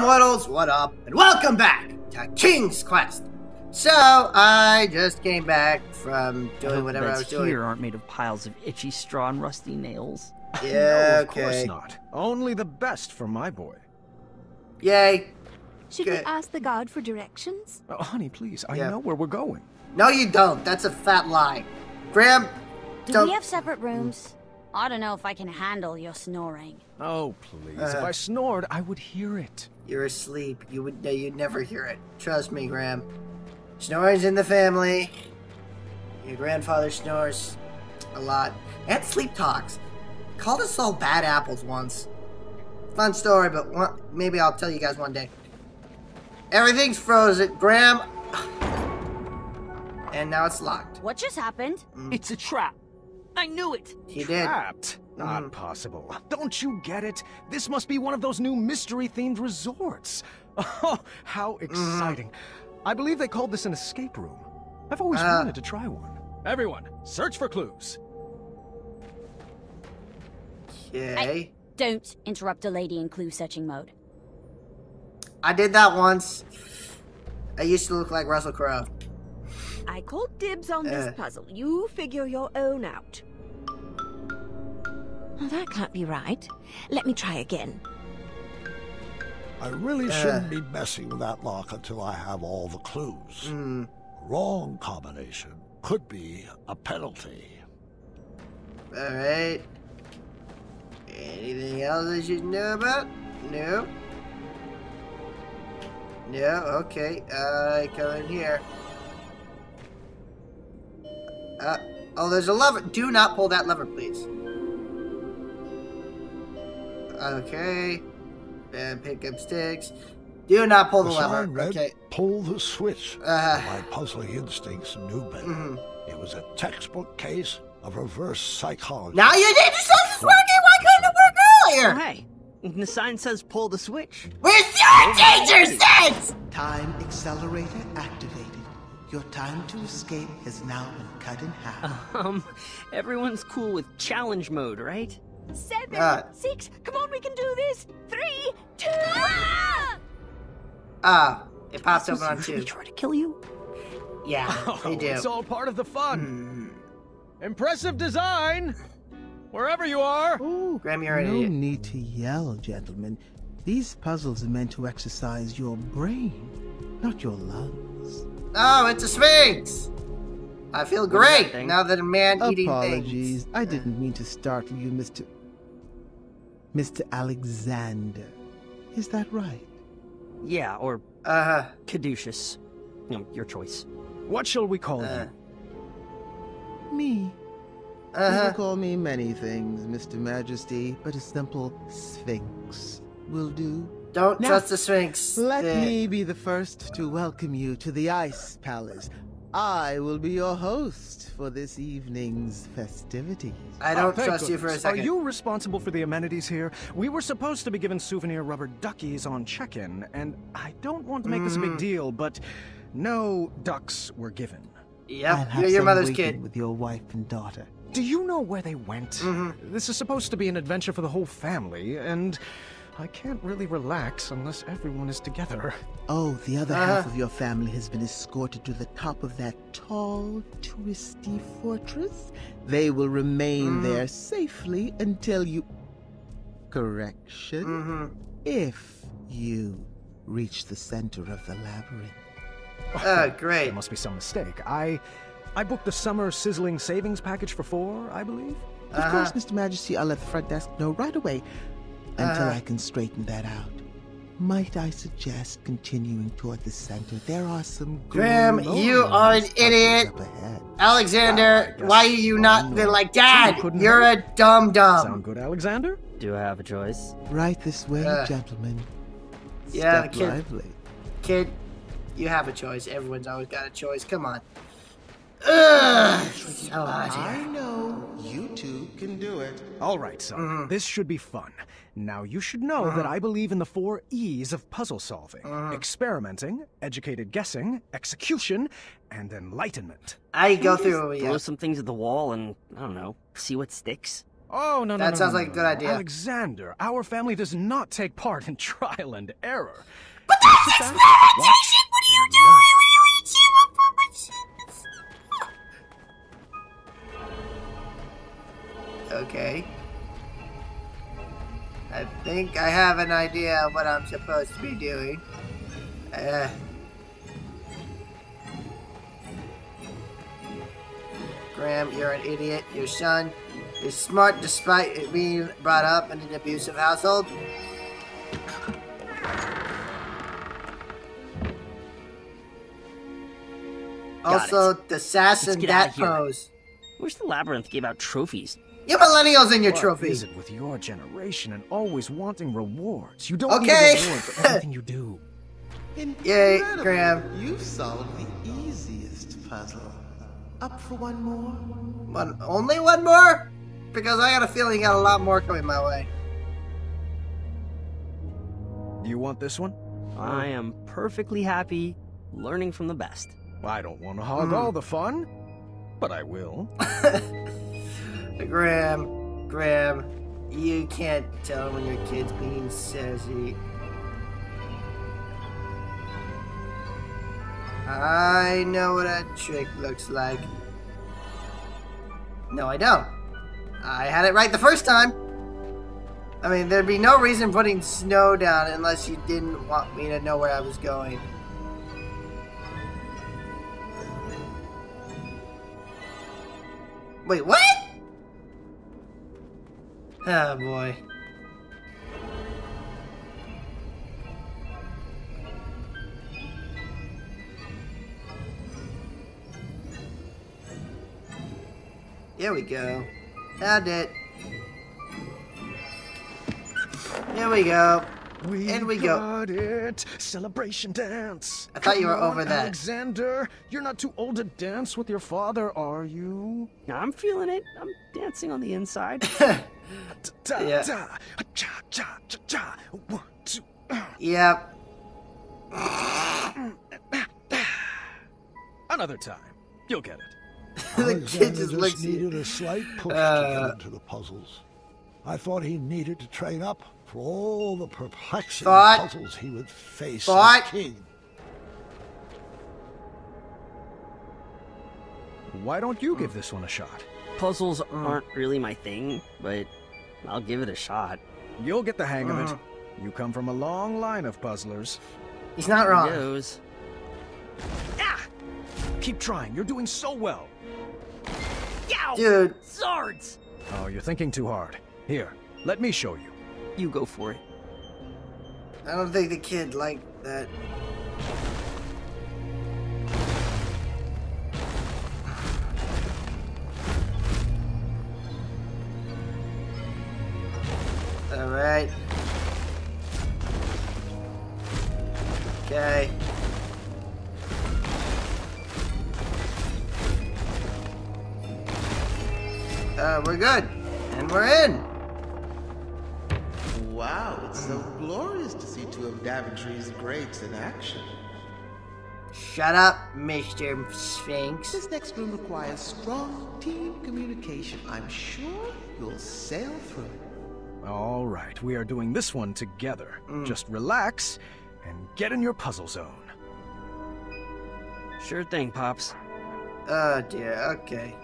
Hello, mortals, what up? And welcome back to King's Quest. So, I just came back from doing whatever I beds was doing. here aren't made of piles of itchy straw and rusty nails. Yeah, no, of course not. Only the best for my boy. Yay. Should Good. we ask the guard for directions? Oh, honey, please, I Yeah. know where we're going. No, you don't. That's a fat lie. Graham, Do don't. we have separate rooms? I don't know if I can handle your snoring. Oh, please. if Uh. I snored, I would hear it. You're asleep. You would. no, You'd never hear it. Trust me, Graham. Snoring's in the family. Your grandfather snores a lot, and sleep talks. Called us all bad apples once. Fun story, but one, maybe I'll tell you guys one day. Everything's frozen, Graham. And now it's locked. What just happened? Mm. It's a trap. I knew it. He did. Trapped? Not Mhm. possible. Don't you get it? This must be one of those new mystery-themed resorts. Oh, how Mm-hmm. exciting. I believe they called this an escape room. I've always Ah. wanted to try one. Everyone, search for clues. Okay. Don't interrupt a lady in clue searching mode. I did that once. I used to look like Russell Crowe. I called dibs on this Uh. puzzle. You figure your own out. Well, that can't be right. Let me try again. I really Uh. shouldn't be messing with that lock until I have all the clues. Hmm. Wrong combination could be a penalty. Alright. Anything else I should know about? No. No, okay. Uh, come in here. Uh, oh, there's a lever. Do not pull that lever, please. Okay. And pick up sticks. Do not pull the The lever. read, Okay. pull the switch. Uh, My puzzling instincts knew better. mhm. It was a textbook case of reverse psychology. Now you need to start this working. Why couldn't it work Oh, earlier? hey. The sign says pull the switch. Where's your teacher sense? Time accelerator activated. Your time to escape has now been cut in half. Um, everyone's cool with challenge mode, right? Seven, Uh. six, come on, we can do this. Three, two. Ah! Ah, it popped open on Usually two. try to kill you. Yeah, Oh, they do. it's all part of the fun. Hmm. Impressive design. Wherever you are. Graham, you're an no idiot. need to yell, gentlemen. These puzzles are meant to exercise your brain, not your lungs. Oh, it's a Sphinx! I feel What is that great now that a man eating Apologies. things. I didn't mean to startle you, Mr. Mr. Alexander. Is that right? Yeah, or Uh, caduceus. You know, your choice. What shall we call Uh. you? Me. You uh, can call me many things, Mr. Majesty, but a simple Sphinx will do. don't Now, trust the Sphinx. Let Uh, me be the first to welcome you to the Ice Palace. I will be your host for this evening's festivities. I Oh, don't thank trust you for a second. Are you responsible for the amenities here? We were supposed to be given souvenir rubber duckies on check-in, and I don't want to make this a Mm. big deal, but no ducks were given. I'll Yep, you're your mother's waiting kid. with your wife and daughter. Do you know where they went? Mhm. This is supposed to be an adventure for the whole family, and I can't really relax unless everyone is together. Oh, the other Uh-huh. half of your family has been escorted to the top of that tall, twisty fortress. They will remain Mhm. there safely until you. Correction. Mm-hmm. If you reach the center of the labyrinth. Oh, great. There must be some mistake. I I booked the summer sizzling savings package for four, I believe. Of Uh-huh. course, Mr. Majesty, I'll let the front desk know right away until Uh-huh. I can straighten that out. Might I suggest continuing toward the center? There are some Graham, you are an idiot. Alexander, guess why are you not one like, Dad, you're a dumb dumb. Sound good, Alexander? Do I have a choice? Right this way, Uh, gentlemen. yeah, Step kid- lively. Kid, you have a choice. Everyone's always got a choice. Come on. Ugh, so hot I know you two can do it. All right, son. Mm-hmm. This should be fun. Now, you should know that I believe in the four E's of puzzle solving Mm-hmm. experimenting, educated guessing, execution, and enlightenment. I go through it, Throw some things at the wall and, I don't know, see what sticks? Oh, no, no, That no, sounds no, like a no, good no. idea. Alexander, our family does not take part in trial and error. But that's Sit back, experimentation! What are you doing? Okay. I think I have an idea of what I'm supposed to be doing. Uh, Graham, you're an idiot. Your son is smart despite being brought up in an abusive household. also, the assassin that pose. Wish the labyrinth gave out trophies. You millennials and your What trophy. is it with your generation and always wanting rewards? You don't Okay. need a reward for anything you do. Yay, Graham. You've solved the easiest puzzle. Up for one more? One, only one more? Because I got a feeling you got a lot more coming my way. Do you want this one? I am perfectly happy learning from the best. I don't want to hog Hmm. all the fun, but I will. Graham, Graham, you can't tell when your kid's being sassy. I know what a trick looks like. No, I don't. I had it right the first time. I mean, there'd be no reason putting snow down unless you didn't want me to know where I was going. Wait, what? Oh boy. Here we go. Found it. Here we go. We In we go. got it. Celebration dance. I thought you were Come on, over that. Alexander, you're not too old to dance with your father, are you? I'm feeling it. I'm dancing on the inside. Da, Yeah. da, cha, cha, cha, cha. One, two, uh. Yep. Another time. You'll get it. the kid Alexander just looks just needed a slight push Uh, to get into the puzzles. I thought he needed to train up for all the perplexing Thought. puzzles he would face Thought. as king. Why don't you give this one a shot? Puzzles aren't really my thing, but I'll give it a shot. You'll get the hang of it. Uh. You come from a long line of puzzlers. He's not Here wrong. goes. Ah! Keep trying. You're doing so well. Yow! Dude, Swords! Oh, you're thinking too hard. Here, let me show you. You go for it. I don't think the kid liked that. Alright. Okay. Uh, we're good. And we're in. Wow, it's so glorious to see two of Daventry's greats in action. Shut up, Mr. Sphinx. This next room requires strong team communication. I'm sure you'll sail through. All right, we are doing this one together. Mm. Just relax and get in your puzzle zone. Sure thing, Pops. Oh dear, okay.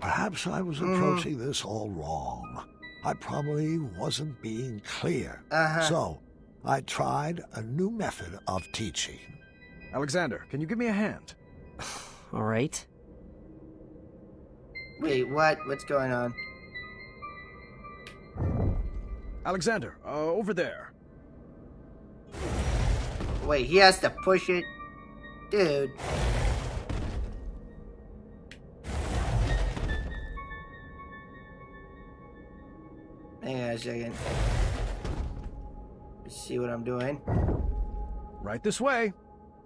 Perhaps I was mm. approaching this all wrong. I probably wasn't being clear. Uh-huh. So, I tried a new method of teaching. Alexander, can you give me a hand? All right. Wait, what? What's going on? Alexander, uh, over there. Wait, he has to push it? Dude. Hang on a second. Let's see what I'm doing. Right this way.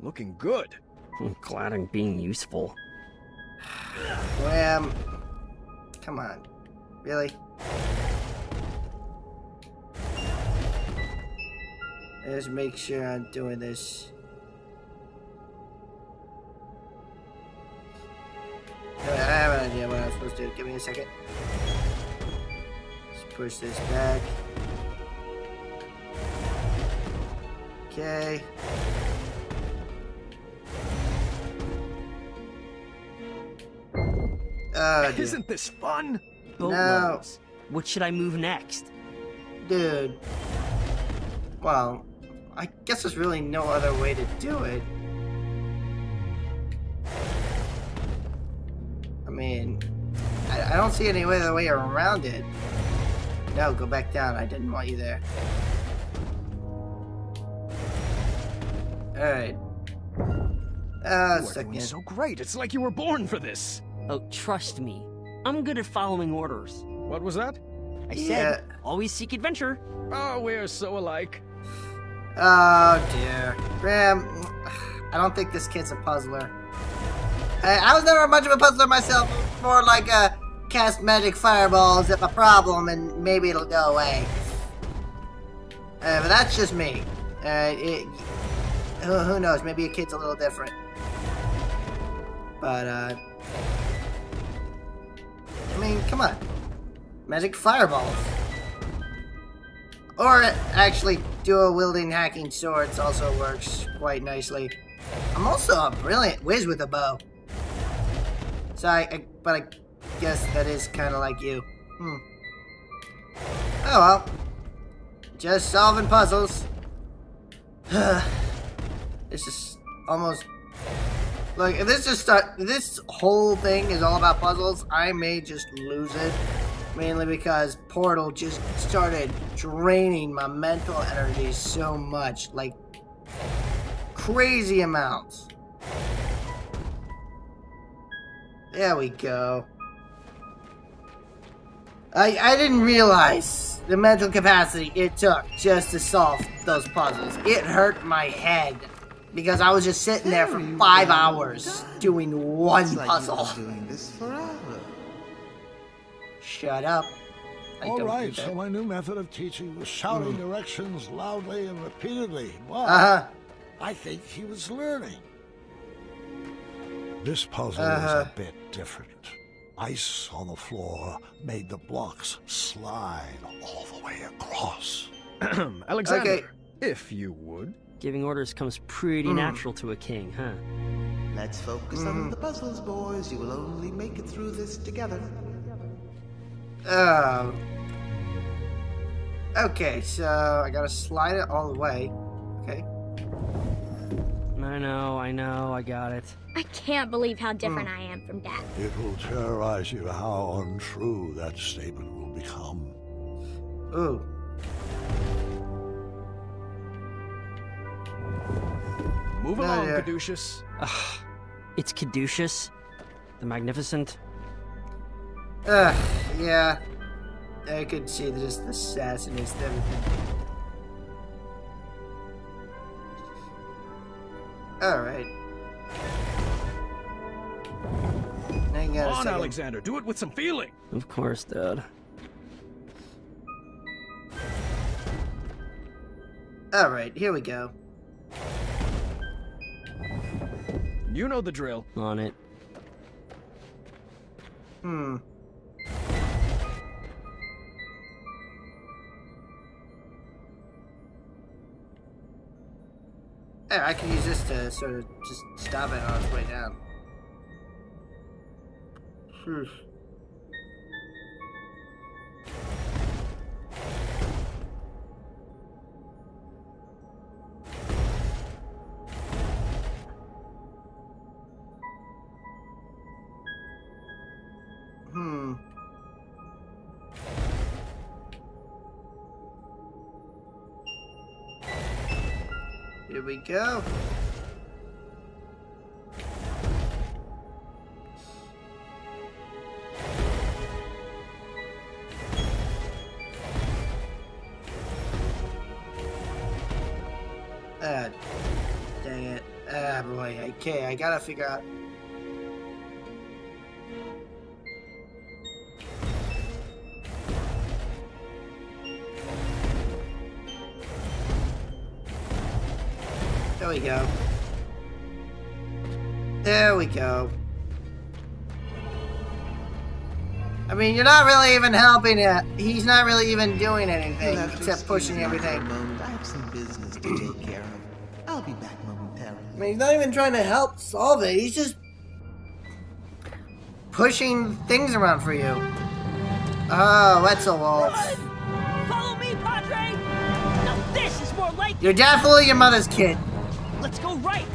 Looking good. I'm glad I'm being useful. Wham. Come on. Really? Let's make sure I'm doing this. Uh, I have an idea what I'm supposed to. do. Give me a second. Let's push this back. Okay. Oh, dude. Isn't this fun? Boat No. levels. What should I move next? Dude. Well, I guess there's really no other way to do it. I mean, I, I don't see any other way around it. No, go back down. I didn't want you there. Alright. Uh, you are doing second. so great. It's like you were born for this. Oh, trust me. I'm good at following orders. What was that? I Yeah. said, always seek adventure. Oh, we're so alike. Oh dear. Graham, I don't think this kid's a puzzler. I, I was never much of a puzzler myself. More like a cast magic fireballs at my problem and maybe it'll go away. Uh, but that's just me. Uh, it, who, who knows? Maybe a kid's a little different. But, uh. I mean, come on. Magic fireballs. Or actually, dual wielding hacking swords also works quite nicely. I'm also a brilliant whiz with a bow. So I, I but I guess that is kind of like you. Hmm. Oh well. Just solving puzzles. this is almost like if this just start. If this whole thing is all about puzzles, I may just lose it mainly because Portal just started draining my mental energy so much, like crazy amounts. There we go. I, I didn't realize the mental capacity it took just to solve those puzzles. It hurt my head because I was just sitting there for five hours doing one puzzle. Shut up. I All don't do right, that. so my new method of teaching was shouting directions loudly and repeatedly. Well, Uh-huh. I think he was learning. This puzzle Uh-huh. is a bit different. Ice on the floor made the blocks slide all the way across. Alexander, Okay. if you would. Giving orders comes pretty Hmm. natural to a king, huh? Let's focus on the puzzles, boys. You will only make it through this together. Um. Okay, so I gotta slide it all the way. Okay. I know, I know, I got it. I can't believe how different I am from Dad. It will terrorize you how untrue that statement will become. Ooh. Move No, along, yeah. Caduceus. Ugh, it's Caduceus, the Magnificent. Ugh, yeah. I could see just the sassiness and everything. Alright. Hang on On, second. Alexander. Do it with some feeling. Of course, Dad. Alright, here we go. You know the drill. On it. Hmm. I can use this to sort of just stab it on its way down. Hmm. Here we go. Ah, dang it. Ah, boy. Okay, I gotta figure out. We go. There we go. I mean, you're not really even helping it. He's not really even doing anything except pushing everything. moment. I have some business to take care of. I'll be back momentarily. I mean, he's not even trying to help solve it. He's just pushing things around for you. Oh, Wetzel Wolves. Follow me, Padre! Now this is more like You're definitely your mother's kid. Let's go right!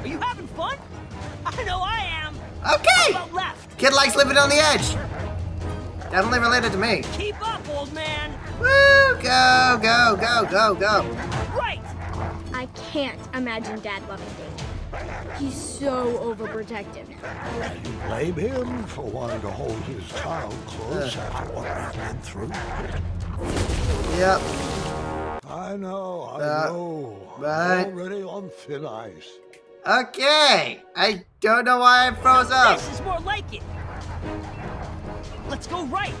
Are you having fun? I know I am! Okay! Left! Kid likes living on the edge. Definitely related to me. Keep up, old man! Woo! Go, go, go, go, go. Right! I can't imagine Dad loving danger. He's so overprotective now. You blame him for wanting to hold his child close uh. after what we've been through? Yep. I know, I Uh, know. right. I'm already on thin ice. Okay. I don't know why I froze up. This is more like it! Let's go right!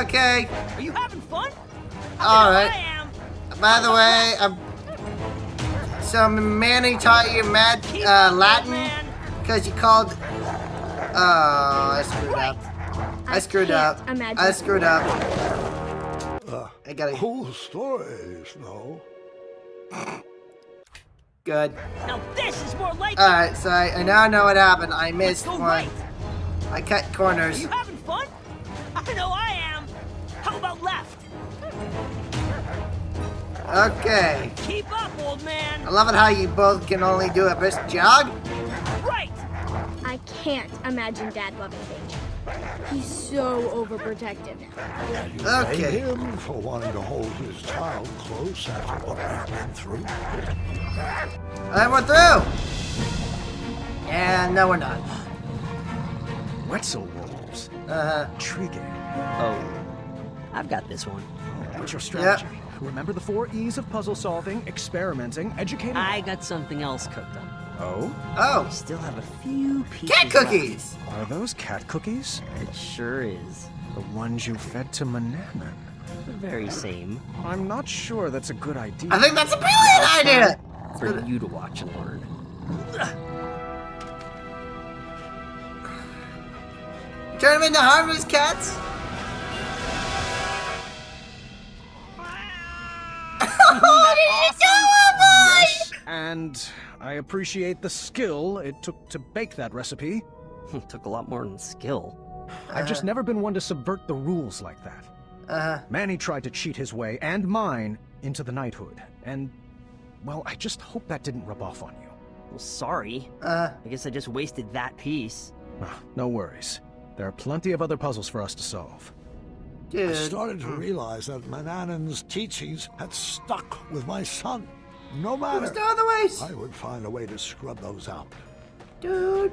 Okay. Are you having fun? All right. I am! By the way, um, so Manny taught you mad uh, Latin because you called. Oh, I screwed up. I screwed can't up. I screwed up. Uh, I gotta. cool stories, no? Good. Now this is more like it! Alright, so I, I now know what happened. I missed go one. right! I cut Are corners. you having fun? I know I am! How about left? Okay. Keep up, old man! I love it how you both can only do a brisk jog. Right! I can't imagine Dad loving danger. He's so overprotective now. You blame him for wanting to hold his child close after what we've been through? And we're through. And no, we're not. Wetzel wolves. Uh, Intriguing. Oh, I've got this one. What's your strategy? Remember the four E's of puzzle solving, experimenting, educating. I got something else cooked up. Oh? oh, We Still have a few pieces. cat left. cookies. Are those cat cookies? It sure is. The ones you fed to Manannan? The very same. I'm not sure that's a good idea. I think that's a brilliant idea. For you to watch and learn. Turn them into harmless cats. oh, did you do it, boy? And I appreciate the skill it took to bake that recipe. it Took a lot more than skill. I've just never been one to subvert the rules like that. Uh, Manny tried to cheat his way, and mine, into the knighthood. And, well, I just hope that didn't rub off on you. Well, sorry. uh, I guess I just wasted that piece. Ah, No worries. There are plenty of other puzzles for us to solve. Dude. I started to realize that Manannan's teachings had stuck with my son. No matter. There's no other ways. I would find a way to scrub those out. Dude.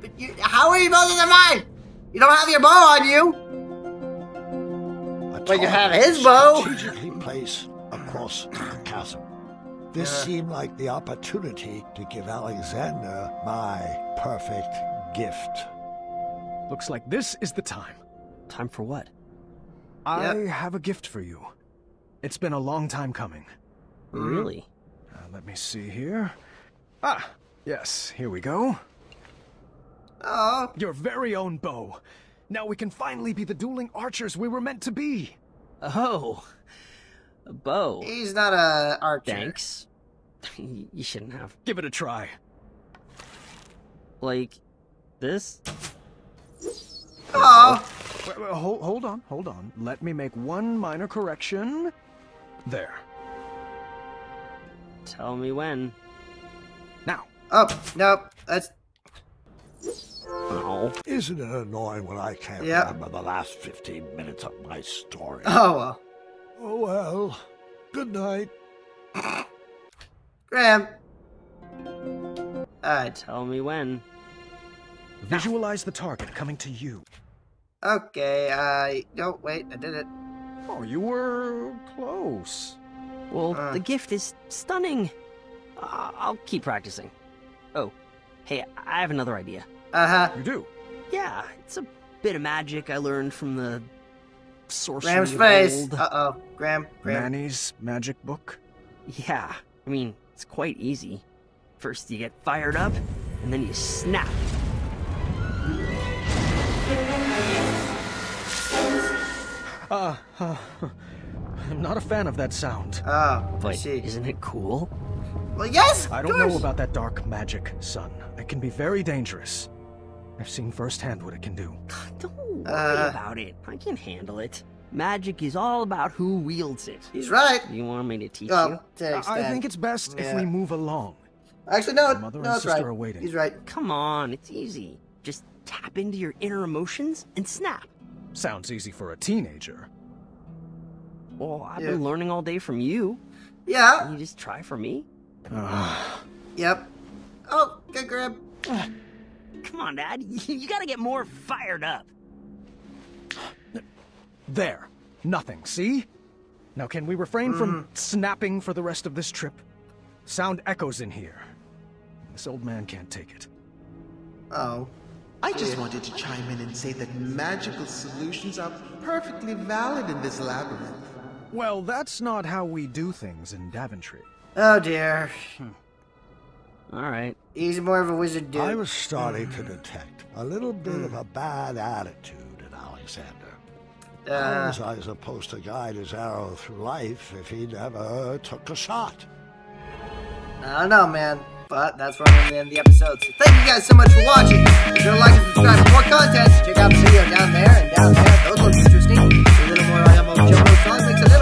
But you, how are you supposed to mine? You don't have your bow on you. A But you have his bow. Strategically placed across the chasm. This seemed like the opportunity to give Alexander my perfect gift. Looks like this is the time. Time for what? I have a gift for you. It's been a long time coming. Really? Let me see here. Ah, yes, here we go. Oh, Your very own bow. Now we can finally be the dueling archers we were meant to be. Oh, a bow. he's not a archer. Thanks. you shouldn't have. Give it a try. Like, this? Oh, Wait, wait, hold, hold on, hold on. Let me make one minor correction. There. Tell me when. Now, oh, nope. That's No. Isn't it annoying when I can't Yeah. remember the last 15 minutes of my story? oh well. Oh well. Good night. Graham. Alright. Tell me when. visualize the target coming to you. Okay, I. No, wait, I did it. Oh, you were close. Well, Uh. the gift is stunning. I'll keep practicing. Oh, hey, I have another idea. Uh huh. You do. Yeah, it's a bit of magic I learned from the sorcery Graham's face. old. Uh oh. Graham. Graham. Manny's magic book. Yeah, I mean, it's quite easy. First you get fired up, and then you snap. Uh, uh, I'm not a fan of that sound. Oh, I But see. isn't it cool? Well, yes. I don't know about that dark magic, son. It can be very dangerous. I've seen firsthand what it can do. Don't worry Uh. about it. I can handle it. Magic is all about who wields it. He's right. You want me to teach Oh, you? to I extent. think it's best if we move along. Actually, no. My mother no, and sister right. are waiting. He's right. Come on, it's easy. Just tap into your inner emotions and snap. Sounds easy for a teenager. Well, I've Yeah. been learning all day from you. Yeah. Can you just try for me? Yep. Oh, good grab. Come on, Dad. You gotta get more fired up. There. Nothing, see? Now can we refrain from mm-hmm. snapping for the rest of this trip? Sound echoes in here. This old man can't take it. Oh. I just wanted to chime in and say that magical solutions are perfectly valid in this labyrinth. Well, that's not how we do things in Daventry. Oh dear. Hmm. All right. He's more of a wizard dude. I was starting to detect a little bit of a bad attitude in Alexander. Uh, How was I supposed to guide his arrow through life if he never took a shot? I don't know, man. But that's where I'm going to end the episode. So thank you guys so much for watching. If you're like and subscribe for more content, check out the video down there and down there. Those look interesting. A little more on Jumbo Sonic.